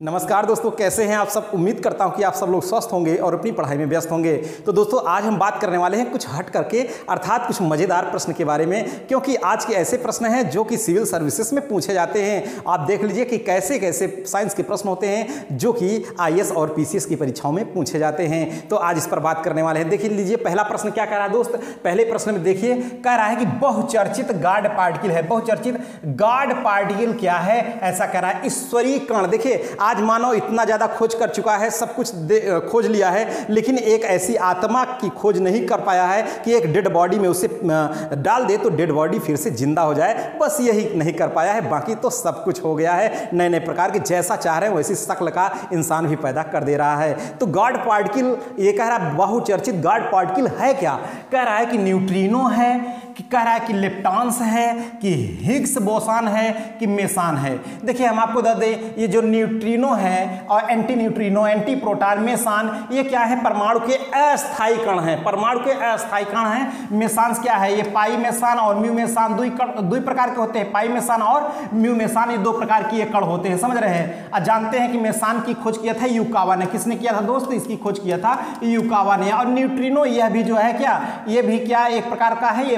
नमस्कार दोस्तों, कैसे हैं आप सब? उम्मीद करता हूँ कि आप सब लोग स्वस्थ होंगे और अपनी पढ़ाई में व्यस्त होंगे। तो दोस्तों, आज हम बात करने वाले हैं कुछ हट करके, अर्थात कुछ मज़ेदार प्रश्न के बारे में, क्योंकि आज के ऐसे प्रश्न हैं जो कि सिविल सर्विसेज़ में पूछे जाते हैं। आप देख लीजिए कि कैसे कैसे साइंस के प्रश्न होते हैं, जो कि आई और पीसीएस की परीक्षाओं में पूछे जाते हैं। तो आज इस पर बात करने वाले हैं। देख लीजिए, पहला प्रश्न क्या कह रहा है दोस्त? पहले प्रश्न में देखिए, कह रहा है कि बहुचर्चित गार्ड पार्टिकल है। बहुचर्चित गार्ड पार्टिकल क्या है? ऐसा कह रहा है ईश्वरीय कण देखिए आज मानव इतना ज़्यादा खोज कर चुका है, सब कुछ खोज लिया है, लेकिन एक ऐसी आत्मा की खोज नहीं कर पाया है कि एक डेड बॉडी में उसे डाल दे तो डेड बॉडी फिर से ज़िंदा हो जाए। बस यही नहीं कर पाया है, बाकी तो सब कुछ हो गया है। नए नए प्रकार के जैसा चाह रहे हैं, वैसी शक्ल का इंसान भी पैदा कर दे रहा है। तो गार्ड पार्टिकल, ये कह रहा बहुचर्चित गार्ड पार्टिकल है क्या? कह रहा है कि न्यूट्रिनो है कि कह रहा है कि लेप्टॉन्स है, कि हिग्स बोसान है, कि मेसान है। देखिए, हम आपको बता दें, ये जो न्यूट्रिनो है और anti neutrino anti proton meson, ये क्या है? परमाणु के अस्थायी कण हैं। परमाणु के अस्थायी कण हैं। मेसान क्या है? ये पाई मेसान और म्यू मेसान दो दो प्रकार के होते हैं। पाई मेसान और म्यू मेसान, ये दो प्रकार की ये कण होते हैं। समझ रहे हैं? और जानते हैं कि मेसान की खोज किया था युकावा ने। किसने किया था दोस्त? इसकी खोज किया था युकावा ने। और न्यूट्रिनो, यह भी जो है क्या? ये भी क्या एक प्रकार का है? ये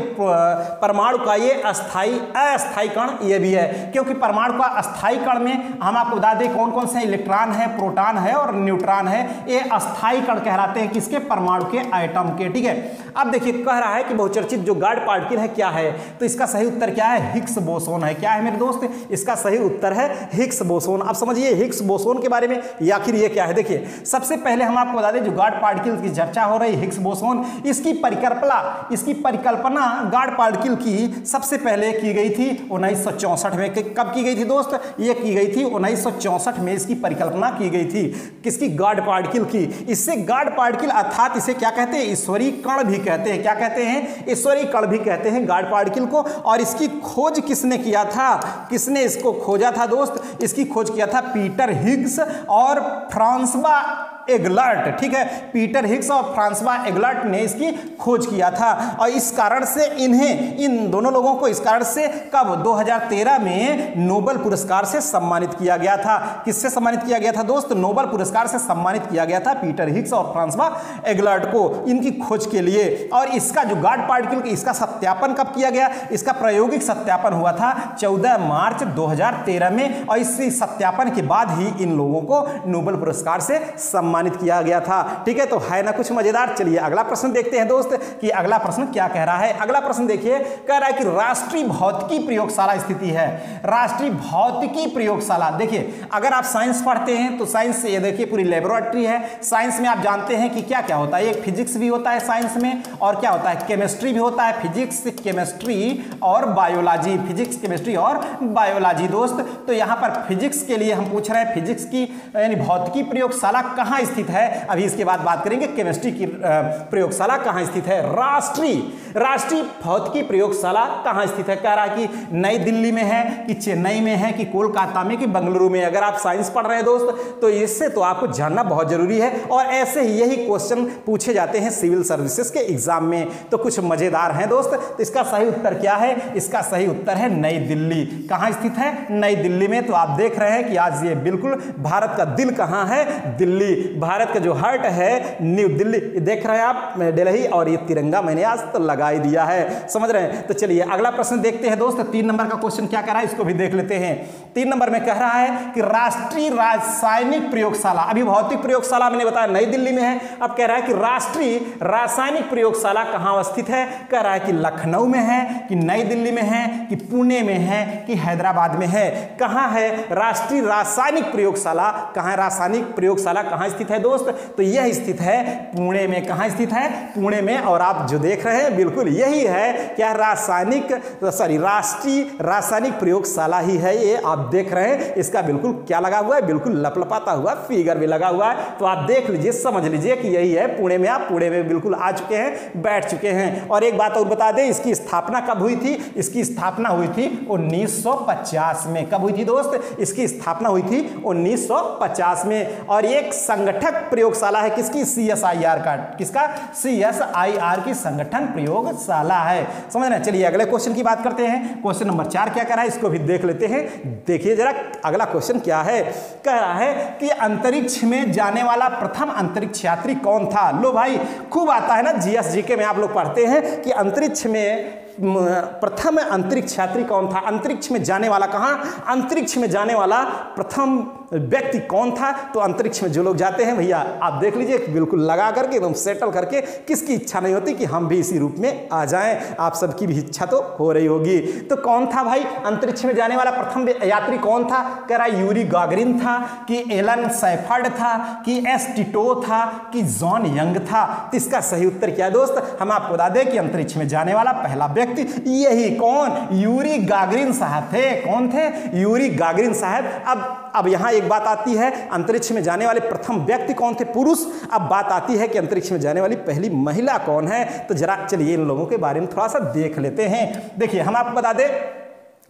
परमाणु का ये अस्थाई अस्थाई कण ये भी है। क्योंकि परमाणु का अस्थाई कण में हम आपको बता दें कौन कौन से इलेक्ट्रॉन है, प्रोटॉन है और न्यूट्रॉन है। ये अस्थाई कण कहलाते हैं किसके? परमाणु के आइटम के, ठीक है? अब देखिए, कह रहा है कि बहुचर्चित जो गार्ड पार्टिकल है, क्या है? तो इसका सही उत्तर क्या है? हिक्स बोसोन है। क्या है मेरे दोस्त? इसका सही उत्तर है हिक्स बोसोन। अब समझिए हिक्स बोसोन के बारे में या आखिर ये क्या है? देखिए, सबसे पहले हम आपको बता दें, जो गार्ड पार्टिकल की चर्चा हो रही है हिक्स बोसोन, इसकी परिकल्पना इसकी परिकल्पना गार्ड पार्टिकल की सबसे पहले की गई थी उन्नीस सौ चौंसठ में। कब की गई थी दोस्त? ये की गई थी उन्नीस सौ चौंसठ में इसकी परिकल्पना की गई थी। किसकी? गार्ड पार्टिकल की। इससे गार्ड पार्टिकल अर्थात इसे क्या कहते हैं? ईश्वरीय कण भी कहते हैं। क्या कहते हैं? ईश्वरीय कण भी कहते हैं गार्ड पार्टिकल को। और इसकी खोज किसने किया था? किसने इसको खोजा था दोस्त? इसकी खोज किया था पीटर हिग्स और फ्रांसवा एगलर्ट, ठीक है? पीटर हिक्स और फ्रांसवा एगलर्ट ने इसकी खोज किया था। और इस कारण से इन्हें, इन दोनों लोगों को इस कारण से कब? 2013 में नोबल पुरस्कार से सम्मानित किया गया था। किससे सम्मानित किया गया था दोस्त? नोबल पुरस्कार से सम्मानित किया गया था पीटर हिग्स और फ्रांसवा एगलर्ट को इनकी खोज के लिए। और इसका जो गार्ड पार्टिकल, इसका सत्यापन कब किया गया? इसका प्रायोगिक सत्यापन हुआ था चौदह मार्च दो हज़ार तेरह में। और इस सत्यापन के बाद ही इन लोगों को नोबल पुरस्कार से सम्मान सम्मानित किया गया था। ठीक है तो है ना कुछ मज़ेदार? चलिए अगला प्रश्न देखते हैं दोस्त कि अगला प्रश्न क्या कह रहा है? अगला प्रश्न देखिए, कह रहा है कि राष्ट्रीय भौतिकी प्रयोगशाला स्थिति है। राष्ट्रीय भौतिकी प्रयोगशाला, देखिए, अगर आप साइंस पढ़ते हैं तो साइंस ये देखिए पूरी लेबोरेटरी है। साइंस में आप जानते हैं कि क्या क्या होता है? एक फिजिक्स भी होता है साइंस में और क्या होता है? केमिस्ट्री भी होता है। फिजिक्स केमिस्ट्री और बायोलॉजी फिजिक्स केमिस्ट्री और बायोलॉजी दोस्त। तो यहाँ पर फिजिक्स के लिए हम पूछ रहे हैं फिजिक्स की, यानी भौतिकी प्रयोगशाला कहाँ स्थित है? अभी इसके बाद बात करेंगे केमिस्ट्री की प्रयोगशाला कहाँ स्थित है? राष्ट्रीय राष्ट्रीय भौतिकी प्रयोगशाला कहाँ स्थित है? कह रहा है कि नई दिल्ली में है, कि चेन्नई में है, कि कोलकाता में, कि बंगलुरु में। अगर आप साइंस पढ़ रहे हैं दोस्त तो इससे तो आपको जानना बहुत ज़रूरी है। और ऐसे ही यही क्वेश्चन पूछे जाते हैं सिविल सर्विसेज़ के एग्ज़ाम में। तो कुछ मज़ेदार हैं दोस्त तो इसका सही उत्तर क्या है? इसका सही उत्तर है नई दिल्ली। कहाँ स्थित है? नई दिल्ली में। तो आप देख रहे हैं कि आज ये बिल्कुल भारत का दिल कहाँ है? दिल्ली। भारत का जो हार्ट है, न्यू दिल्ली देख रहे हैं आप दिल्ली और ये तिरंगा मैंने आज तो लगा ही दिया है। समझ रहे हैं? तो चलिए, अगला प्रश्न देखते हैं दोस्त। तीन नंबर का क्वेश्चन क्या कह रहा है, इसको भी देख लेते हैं। तीन नंबर में कह रहा है कि राष्ट्रीय रासायनिक प्रयोगशाला, अभी भौतिक प्रयोगशाला मैंने बताया, नई दिल्ली में है। अब कह रहा है कि राष्ट्रीय रासायनिक प्रयोगशाला कहाँ अवस्थित है? कह रहा है कि लखनऊ में है, कि नई दिल्ली में है, कि पुणे में है, कि हैदराबाद में है। कहाँ है? राष्ट्रीय रासायनिक प्रयोगशाला, कहाँ रासायनिक प्रयोगशाला कहाँ स्थित है दोस्त? तो यह स्थित है पुणे में। कहाँ स्थित है? पुणे में। और आप जो देख रहे हैं, बिल्कुल यही है। क्या रासायनिक, सॉरी, राष्ट्रीय, रासायनिक प्रयोगशाला ही है ये? आप देख रहे हैं, इसका बिल्कुल क्या लगा हुआ है? बिल्कुल लपलपाता हुआ फिगर भी लगा हुआ है। तो आप देख लीजिए, समझ लीजिए कि यही है पुणे में। आप पुणे में बिल्कुल आ चुके हैं, बैठ चुके हैं। और एक बात और बता दें, इसकी स्थापना कब हुई थी? इसकी स्थापना हुई थी 1950 में। कब हुई थी दोस्त? इसकी स्थापना हुई थी 1950 में। और एक संग संगठक प्रयोगशाला है। किसकी? सी एस आई आर का। किसका? सी एस आई आर की संगठन प्रयोगशाला है। समझ रहे चलिए अगले क्वेश्चन की बात करते हैं। क्वेश्चन नंबर चार क्या कह रहा है? इसको भी देख लेते हैं। देखिए जरा, अगला क्वेश्चन क्या है? कह रहा है कि अंतरिक्ष में जाने वाला प्रथम अंतरिक्ष यात्री कौन था? लो भाई, खूब आता है ना जीएस जीके में आप लोग पढ़ते हैं कि अंतरिक्ष में, प्रथम अंतरिक्ष यात्री कौन था? अंतरिक्ष में जाने वाला कहाँ? अंतरिक्ष में जाने वाला प्रथम व्यक्ति कौन था? तो अंतरिक्ष में जो लोग जाते हैं, भैया, आप देख लीजिए, बिल्कुल लगा करके, एकदम सेटल करके, किसकी इच्छा नहीं होती कि हम भी इसी रूप में आ जाएँ? आप सबकी भी इच्छा तो हो रही होगी। तो कौन था भाई? अंतरिक्ष में जाने वाला प्रथम यात्री कौन था? कह रहा यूरी गागरिन था, कि एलन सैफर्ड था, कि एस टिटो था, कि जॉन यंग था। तो इसका सही उत्तर क्या है, दोस्त? हम आपको बता दें कि अंतरिक्ष में जाने वाला पहला व्यक्ति यही कौन? यूरी गागरिन साहब थे। कौन थे? यूरी गागरिन साहब। अब अब यहाँ एक बात आती है, अंतरिक्ष में जाने वाले प्रथम व्यक्ति कौन थे? पुरुष। अब बात आती है कि अंतरिक्ष में जाने वाली पहली महिला कौन है? तो जरा चलिए इन लोगों के बारे में थोड़ा सा देख लेते हैं। देखिए, हम आपको बता दें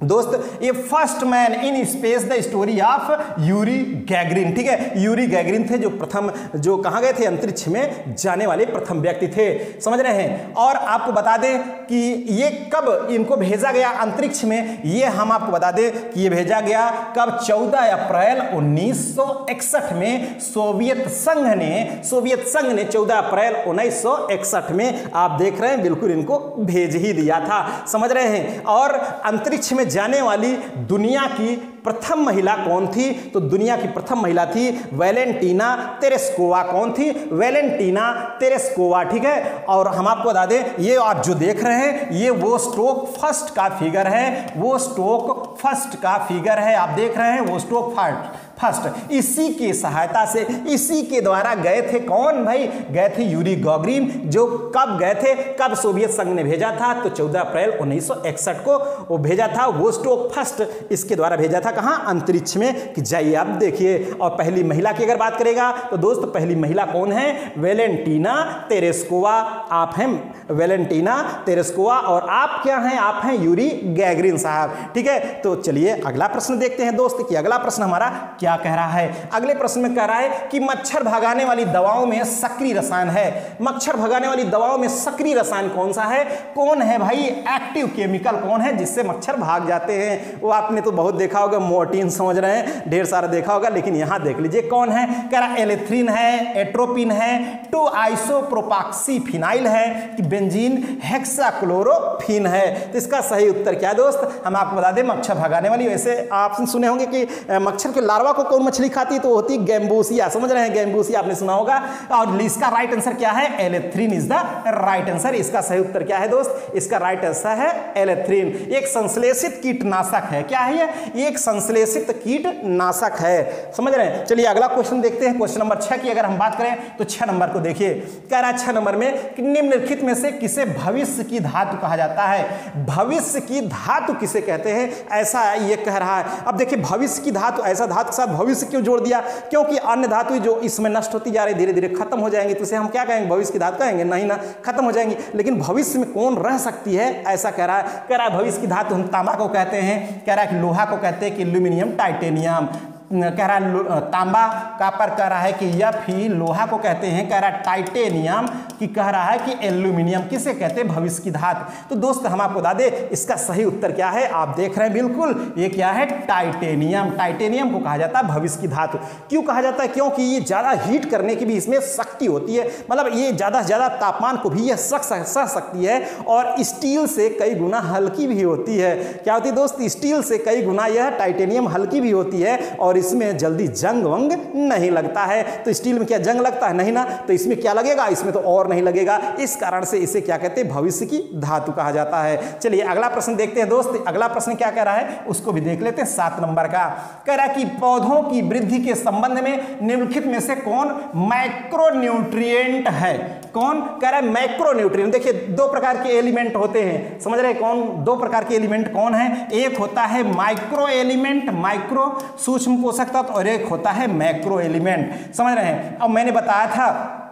दोस्त, ये first man in space the story of Yuri Gagarin ठीक है? यूरी गैगरिन थे जो प्रथम, जो कहा गए थे? अंतरिक्ष में जाने वाले प्रथम व्यक्ति थे। समझ रहे हैं? और आपको बता दें कि ये कब इनको भेजा गया अंतरिक्ष में? ये हम आपको बता दें कि ये भेजा गया कब? 14 अप्रैल 1961 में सोवियत संघ ने, सोवियत संघ ने 14 अप्रैल 1961 में आप देख रहे हैं, बिल्कुल इनको भेज ही दिया था। समझ रहे हैं? और अंतरिक्ष में जाने वाली दुनिया की प्रथम महिला कौन थी? तो दुनिया की प्रथम महिला थी वेलेंटीना तेरेस्कोवा। कौन थी? वेलेंटीना तेरेस्कोवा, ठीक है? और हम आपको बता दें, ये आप जो देख रहे हैं, ये वो स्ट्रोक फ़र्स्ट का फिगर है, वो स्ट्रोक फ़र्स्ट का फिगर है। आप देख रहे हैं, वो स्ट्रोक फ़र्स्ट फ़र्स्ट। इसी की सहायता से, इसी के द्वारा गए थे कौन भाई? गए थे यूरी गॉगरिन, जो कब गए थे? कब सोवियत संघ ने भेजा था? तो 14 अप्रैल 1961 को वो भेजा था, वो स्टोक फ़र्स्ट इसके द्वारा भेजा था। कहाँ अंतरिक्ष में कि जाइए आप देखिए, और पहली महिला की अगर बात करेगा तो दोस्त, पहली महिला कौन है? Valentina Tereshkova. आप हैं? वेलेंटीना तेरेस्कोवा, और आप क्या हैं? आप हैं यूरी गैगरिन साहब। ठीक है तो चलिए, अगला प्रश्न देखते हैं दोस्त, कि अगला प्रश्न हमारा क्या कह रहा है? अगले प्रश्न में कह रहा है कि मच्छर भगाने वाली दवाओं में सक्रिय रसायन है। मच्छर भगाने वाली दवाओं में सक्रिय रसायन कौन सा है? कौन है भाई? एक्टिव केमिकल कौन है जिससे मच्छर भाग जाते हैं? वो आपने तो बहुत देखा होगा मोर्टीन समझ रहे हैं, ढेर सारा देखा होगा, लेकिन यहाँ देख लीजिए कौन है? कह रहा एलेथ्रिन है, एट्रोपिन है, टू आइसोप्रोपाक्सी फिनाइल है, कि बेंजीन हेक्साक्लोरोफिन है। तो इसका सही उत्तर क्या है दोस्त? हम आपको बता दें, मच्छर भगाने वाली, वैसे आप सुने होंगे कि मच्छर के लार्वा को कौन मछली खाती है? तो होती गैम्बोसिया, समझ रहे हैं गैम्बोसिया, आपने सुना होगा। और इसका राइट आंसर क्या है? Allethrin is the right answer इसका सही उत्तर क्या है दोस्त? इसका राइट आंसर है एलेथ्रिन। एक संश्लेषित कीटनाशक है। क्या है ये? एक संश्लेषित कीटनाशक है। समझ रहे हैं? चलिए अगला क्वेश्चन देखते हैं। क्वेश्चन नंबर छह की अगर हम बात करें तो छह नंबर को देखिए। कह रहा है छह नंबर में कि निम्नलिखित में से किसे भविष्य की धातु कहा जाता है? भविष्य की धातु किसे कहते हैं? ऐसा ये कह रहा है। अब देखिए, भविष्य की धातु, ऐसा धातु के साथ भविष्य क्यों जोड़ दिया? क्योंकि अन्य धातु जो इसमें नष्ट होती जा रही धीरे धीरे खत्म हो जाएँगी। तो इसे हम क्या कहेंगे? भविष्य की धातु कहेंगे? नहीं ना, खत्म हो जाएँगी। लेकिन भविष्य में कौन रह सकती है? ऐसा कह रहा है। कह रहा है, भविष्य की धातु हम तांबा को कहते हैं। कह रहा है कि लोहा को कहते हैं कि एल्यूमिनियम टाइटेनियम कह रहा है तांबा का पर कह रहा है कि यफ ही लोहा को कहते हैं, कह रहा है टाइटेनियम, कि कह रहा है कि एल्यूमिनियम, किसे कहते हैं? भविष्य की धात। तो दोस्त, हम आपको बता दें, इसका सही उत्तर क्या है? आप देख रहे हैं बिल्कुल, ये क्या है? टाइटेनियम। टाइटेनियम को कहा जाता है भविष्य की धातु। क्यों कहा जाता है? क्योंकि ये ज़्यादा हीट करने की भी इसमें शक्ति होती है। मतलब ये ज़्यादा से ज़्यादा तापमान को भी यह सह सह सकती है, और स्टील से कई गुना हल्की भी होती है। क्या होती है दोस्त? स्टील से कई गुना यह टाइटेनियम हल्की भी होती है, और और इसमें जल्दी जंग वंग नहीं लगता है। तो स्टील में क्या जंग लगता है? नहीं ना। तो इसमें क्या लगेगा? इसमें तो और नहीं लगेगा। इस कारण से इसे क्या कहते हैं? भविष्य की धातु कहा जाता है। चलिए, अगला प्रश्न देखते हैं दोस्त। अगला प्रश्न क्या कह रहा है? उसको भी देख लेते हैं सात नंबर का। कह रहा कि पौधों की वृद्धि के संबंध में निम्नलिखित में से कौन माइक्रोन्यूट्रिएंट है? कौन? कह रहा है माइक्रोन्यूट्रिएंट देखिए, दो प्रकार के एलिमेंट होते हैं। समझ रहे कौन? दो प्रकार के एलिमेंट कौन है? एक होता है माइक्रो एलिमेंट माइक्रो सूक्ष्म पोषक तत्व और एक होता है मैक्रो एलिमेंट। समझ रहे हैं? अब मैंने बताया था,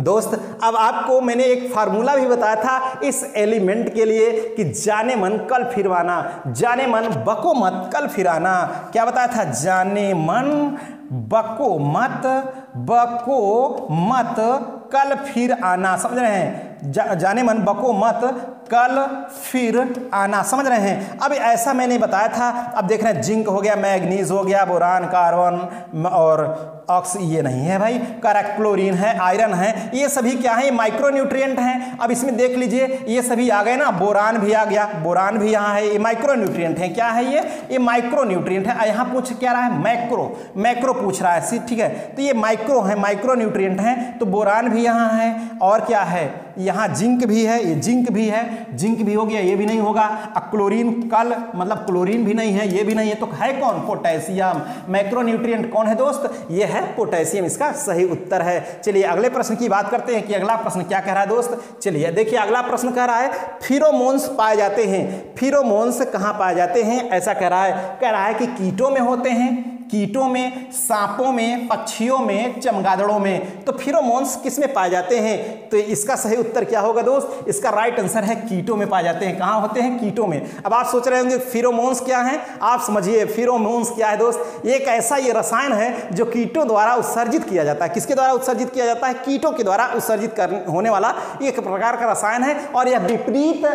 दोस्त, अब आपको मैंने एक फार्मूला भी बताया था इस एलिमेंट के लिए कि जाने मन कल फिरवाना, जाने मन बको मत कल फिराना। क्या बताया था? जाने मन बको मत बको मत कल फिर आना। समझ रहे हैं? जा, जाने मन बको मत कल फिर आना। समझ रहे हैं? अब ऐसा मैंने बताया था। अब देख रहे हैं जिंक हो गया मैग्नीज हो गया बोरान कार्बन और ऑक्स ये नहीं है भाई। क्लोरीन है आयरन है ये सभी क्या है? माइक्रो न्यूट्रिएंट हैं। अब इसमें देख लीजिए ये सभी आ गए ना बोरान भी आ गया बोरान भी यहाँ है ये माइक्रो न्यूट्रिएंट है। क्या है ये? ये माइक्रो न्यूट्रिएंट है। यहाँ पूछ क्या रहा है? मैक्रो मैक्रो पूछ रहा है ठीक है? तो ये माइक्रो है माइक्रो न्यूट्रिएंट है तो बोरान भी यहाँ है और क्या है? यहाँ जिंक भी है, ये जिंक भी है, जिंक भी हो गया, ये भी नहीं होगा। क्लोरीन कल मतलब क्लोरीन भी नहीं है, ये भी नहीं है तो है कौन? पोटेशियम। मैक्रोन्यूट्रिएंट कौन है दोस्त? ये है पोटेशियम, इसका सही उत्तर है। चलिए अगले प्रश्न की बात करते हैं कि अगला प्रश्न क्या कह रहा है दोस्त? चलिए देखिए, अगला प्रश्न कह रहा है, फिरोमोन्स पाए जाते हैं। फिरोमोन्स कहाँ पाए जाते हैं? ऐसा कह रहा है, कह रहा है कि कीटों में होते हैं। कीटों में, सांपों में, पक्षियों में, चमगादड़ों में। तो फिरोमोन्स किसमें पाए जाते हैं? तो इसका सही उत्तर क्या होगा दोस्त? इसका राइट आंसर है कीटों में पाए जाते हैं। कहाँ होते हैं? कीटों में। अब आप सोच रहे होंगे, फिरोमोन्स क्या है? आप समझिए, फिरोमोन्स क्या है दोस्त? एक ऐसा ये रसायन है जो कीटों द्वारा उत्सर्जित किया जाता है। किसके द्वारा उत्सर्जित किया जाता है? कीटों के द्वारा उत्सर्जित होने वाला एक प्रकार का रसायन है और यह विपरीत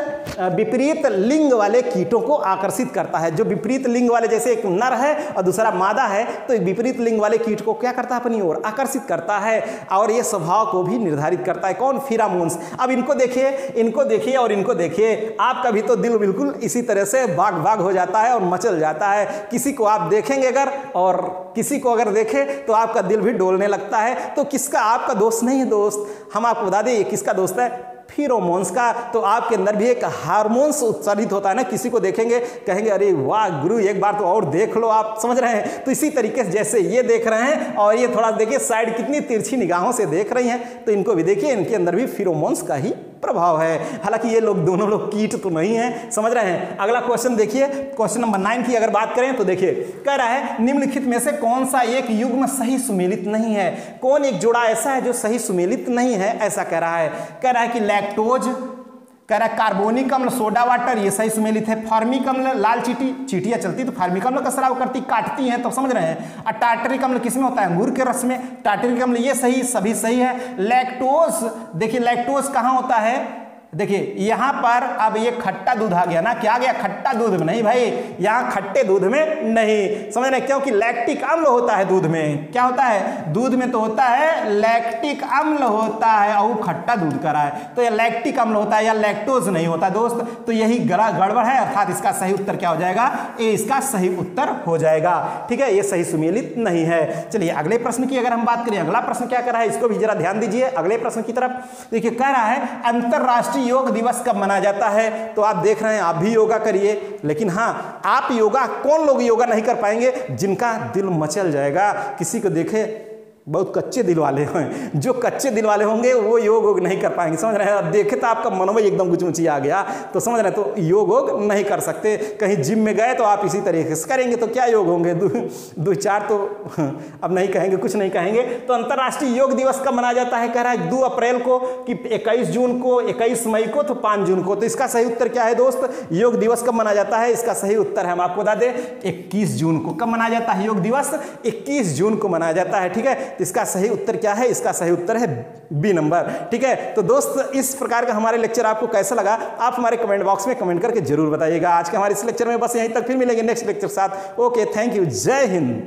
विपरीत लिंग वाले कीटों को आकर्षित करता है। जो विपरीत लिंग वाले, जैसे एक नर है और दूसरा मादा है तो एक विपरीत लिंग वाले कीट को क्या करता है? अपनी ओर आकर्षित करता है और ये स्वभाव को भी निर्धारित करता है। कौन? फिरामोन्स। अब इनको देखिए इनको देखिए और इनको देखिए। आपका भी तो दिल बिल्कुल इसी तरह से बाग बाग हो जाता है और मचल जाता है। किसी को आप देखेंगे अगर, और किसी को अगर देखें तो आपका दिल भी डोलने लगता है। तो किसका? आपका दोस्त नहीं है दोस्त। हम आपको बता दें, ये किसका दोस्त है? फिरोमोन्स का। तो आपके अंदर भी एक हार्मोन्स उत्सर्जित होता है ना, किसी को देखेंगे, कहेंगे, अरे वाह, गुरु, एक बार तो और देख लो आप। समझ रहे हैं? तो इसी तरीके से जैसे ये देख रहे हैं, और ये थोड़ा देखिए, साइड कितनी तिरछी निगाहों से देख रही हैं तो इनको भी देखिए, इनके अंदर भी फिरोमोन्स का ही प्रभाव है। हालाँकि ये लोग दोनों लोग कीट तो नहीं है, समझ रहे हैं? अगला क्वेश्चन देखिए। क्वेश्चन नंबर नाइन की अगर बात करें तो देखिए, कह रहा है, निम्नलिखित में से कौन सा एक युग में सही सुमेलित नहीं है? कौन एक जोड़ा ऐसा है जो सही सुमेलित नहीं है? ऐसा कह रहा है। कह रहा है कि लैक्टोज कह रहा है, कार्बोनिक अम्ल, सोडा वाटर, ये सही सुमेलित है। फार्मिक अम्ल, लाल चीटी, चीटियाँ चलती तो फार्मिक अम्ल का स्राव करती, काटती हैं तो समझ रहे हैं। और टाटरिक अम्ल किसमें होता है? अंगूर के रस में। टाटरिक अम्ल ये सही, सभी सही है। लैक्टोज, देखिए, लैक्टोज कहाँ होता है? देखिए, यहाँ पर अब ये खट्टा दूध आ गया ना, क्या गया? खट्टा दूध में नहीं भाई, यहाँ खट्टे दूध में नहीं। समझ रहे क्योंकि लैक्टिक अम्ल होता है दूध में। क्या होता है? दूध में तो होता है लैक्टिक अम्ल होता है। और खट्टा दूध करा है। तो यह लैक्टिक अम्ल होता है या लैक्टोज नहीं होता दोस्त? तो यही गड़ा गड़बड़ है, अर्थात इसका सही उत्तर क्या हो जाएगा? ये इसका सही उत्तर हो जाएगा। ठीक है, ये सही सुमेलित नहीं है। चलिए, अगले प्रश्न की अगर हम बात करें, अगला प्रश्न क्या कर रहा है? इसको भी जरा ध्यान दीजिए, अगले प्रश्न की तरफ़। देखिए, कह रहा है, अंतरराष्ट्रीय योग दिवस कब मनाया जाता है? तो आप देख रहे हैं, आप भी योगा करिए। लेकिन हाँ आप योगा, कौन लोग योगा नहीं कर पाएँगे? जिनका दिल मचल जाएगा। किसी को देखे बहुत कच्चे दिल वाले हैं। जो कच्चे दिल वाले होंगे वो योग वोग नहीं कर पाएँगे। समझ रहे हैं? देखे तो आपका मनोबल एकदम ऊँची आ गया। तो समझ रहे हैं? तो योग वोग नहीं कर सकते। कहीं जिम में गए तो आप इसी तरीके से करेंगे तो क्या योग होंगे? दो, दो चार तो अब नहीं कहेंगे कुछ नहीं कहेंगे। तो अंतर्राष्ट्रीय योग दिवस कब मनाया जाता है? कह रहा है दो अप्रैल को कि इक्कीस जून को इक्कीस मई को तो पाँच जून को। तो इसका सही उत्तर क्या है दोस्त? योग दिवस कब मनाया जाता है? इसका सही उत्तर है हम आपको बता दें इक्कीस जून को। कब मनाया जाता है योग दिवस? इक्कीस जून को मनाया जाता है ठीक है? तो इसका सही उत्तर क्या है? इसका सही उत्तर है बी नंबर ठीक है? तो दोस्त, इस प्रकार का हमारे लेक्चर आपको कैसा लगा? आप हमारे कमेंट बॉक्स में कमेंट करके ज़रूर बताइएगा। आज के हमारे इस लेक्चर में बस यहीं तक, फिर मिलेंगे नेक्स्ट लेक्चर साथ। Okay thank you Jai Hind.